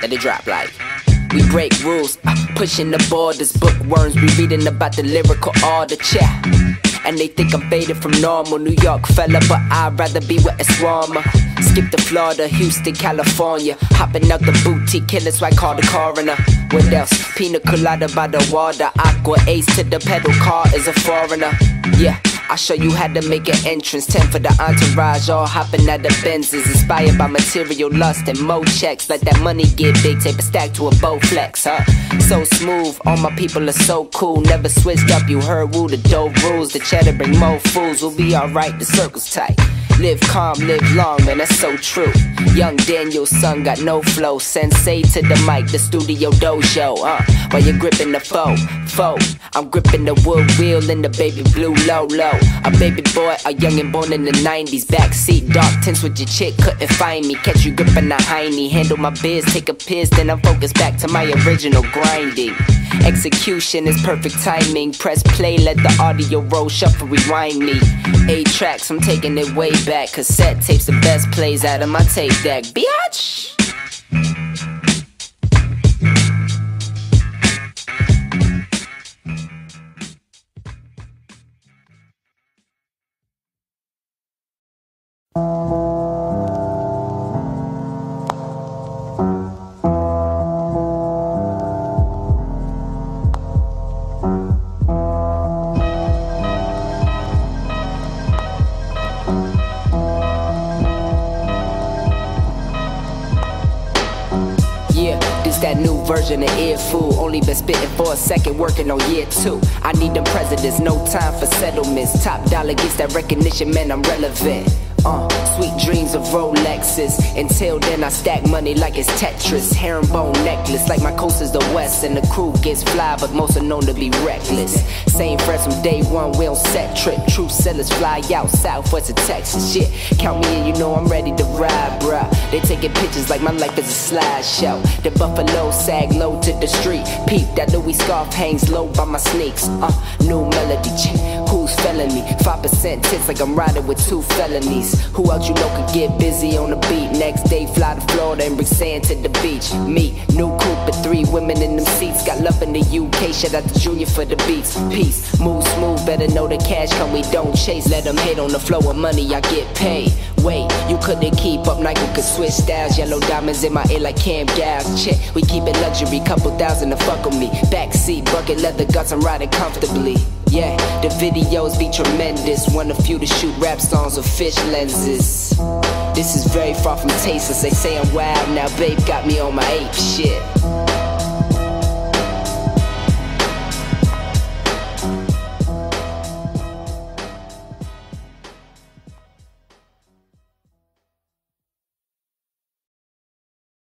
Let it drop like. We break rules, uh, pushing the borders. Bookworms, we reading about the lyrical order. Chat. And they think I'm faded from normal New York fella, but I'd rather be with a swarmer. Skip to Florida, Houston, California. Hopping out the boutique, killers, I call the coroner. What else? Pina colada by the water. Aqua ace to the pedal car is a foreigner. Yeah. I'll show you how to make an entrance. 10 for the entourage, all hopping at the Benzes. Inspired by material lust and mo checks. Let that money get big, tape a stack to a Bowflex, huh? So smooth, all my people are so cool. Never switched up, you heard woo the dope rules. The cheddar bring more fools, we'll be alright, the circle's tight. Live calm, live long, man, that's so true. Young Daniel-san got no flow. Sensei to the mic, the studio dojo, uh. While you're gripping the foe, foe. I'm gripping the wood wheel in the baby blue low low. A baby boy, a youngin' born in the 90s. Backseat, dark tints with your chick, couldn't find me. Catch you gripping the hiney. Handle my biz, take a piss, then I'm focused back to my original grinding. Execution is perfect timing. Press play, let the audio roll, shuffle, rewind me. Eight tracks, I'm taking it way back. Cassette tapes, the best plays out of my tape deck. Biatch! This that new version of Earful. Only been spitting for a second, working on year two. I need them presidents, no time for settlements. Top dollar gets that recognition, man, I'm relevant. Uh, sweet dreams of Rolexes. Until then, I stack money like it's Tetris. Herringbone necklace, like my coast is the West. And the crew gets fly, but most are known to be reckless. Same friends from day one, we on set trip. True sellers fly out south, southwest of Texas. Shit, count me in, you know I'm ready to ride. They taking pictures like my life is a slideshow. The Buffalo sag low to the street. Peep that Louis scarf hangs low by my sneaks. Uh, new melody, chick. Who's felony? 5% tits like I'm riding with two felonies. Who else you know could get busy on the beat? Next day, fly to Florida and bring sand to the beach. Me, new women in them seats. Got love in the UK. Shout out to Junior for the beats. Peace, move smooth, better know the cash come. We don't chase. Let them hit on the flow of money. I get paid. Wait, you couldn't keep up, Nike could switch styles. Yellow diamonds in my ear like Cam Gals. Check, we keep it luxury, couple thousand to fuck with me. Backseat, bucket leather guts, I'm riding comfortably. Yeah, the videos be tremendous. One of few to shoot rap songs with fish lenses. This is very far from tasteless. They say I'm wild now, babe got me on my ape shit.